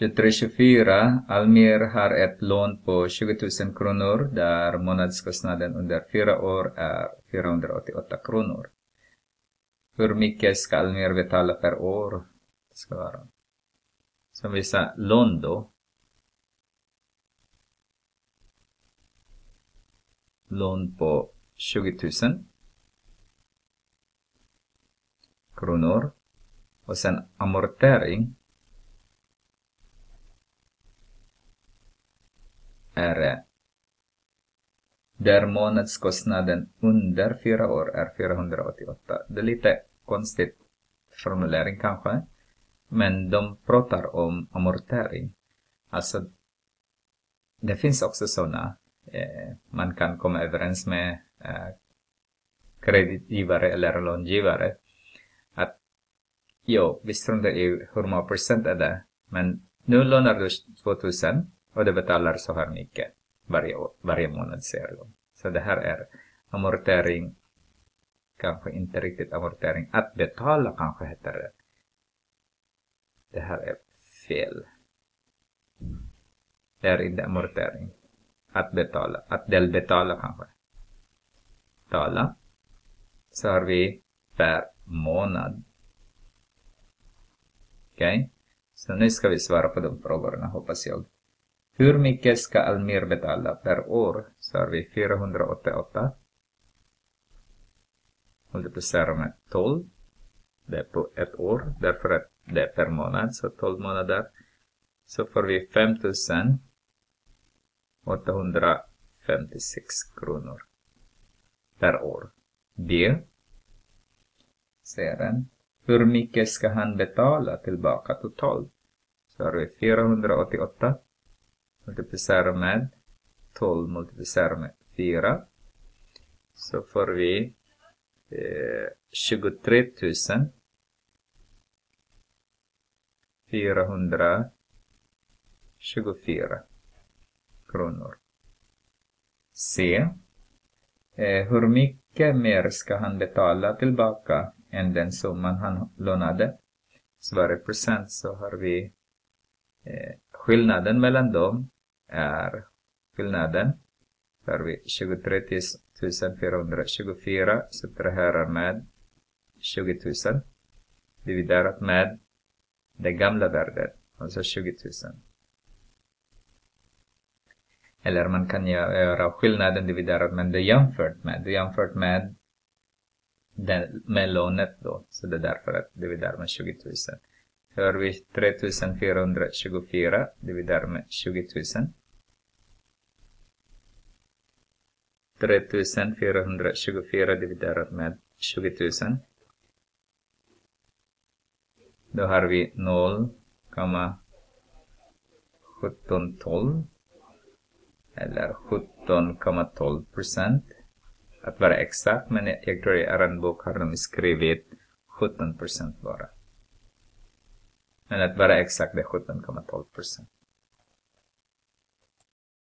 23-24. Almir har ett lån på 20 000 kronor där månadskostnaden under fyra år är 488 kronor. Hur mycket ska Almir betala per år? ska vara. Som vi sa, lån då. Lån på 20 000 kronor. Och sen amortering är där månadskostnaden under fyra år är 488. Det är lite konstigt formulering kanske. Men de pratar om amortering. Alltså, det finns också sådana. Eh, man kan komma överens med eh, kreditgivare eller långivare. Att jo, vi struntar i hur många procent är det. Men nu lånar du 2000 och du betalar så här mycket varje, år, varje månad ser de. Så det här är amortering, kanske inte riktigt amortering, att betala kanske heter det. Det här är fel. Det är inte amortering. Att betala, att delbetala kanske. Tala. Så har vi per månad. Okej? Okay? Så nu ska vi svara på de frågorna hoppas jag. Hur mycket ska Almir betala per år? Så har vi 488. Multiplicerar med 12. Det är på ett år, därför att det är per månad, så 12 månader. Så får vi 5856 kronor per år. B. Säger den. Hur mycket ska han betala tillbaka totalt? Så har vi 488 multiplicerar med 12 multiplicerar med 4 så får vi eh, 23 424 kronor. C. Eh, hur mycket mer ska han betala tillbaka än den summan han lånade? Svaret procent så har vi eh, skillnaden mellan dem är skillnaden. Där vi 23 424 subtraherar med 20 000 dividerat med det gamla värdet, alltså 20 000. Eller man kan göra skillnaden dividerat med det jämfört med, det jämfört med det, med lånet då. Så det är därför att dividerar med 20 000. Då har vi 3424 dividerat med 20 000. 3424 dividerat med 20 000. Då har vi 0,1712 eller 17,12 procent. Att vara exakt, men jag tror i er bok har de skrivit 17 procent bara. Men att vara exakt, det är 17,12 procent.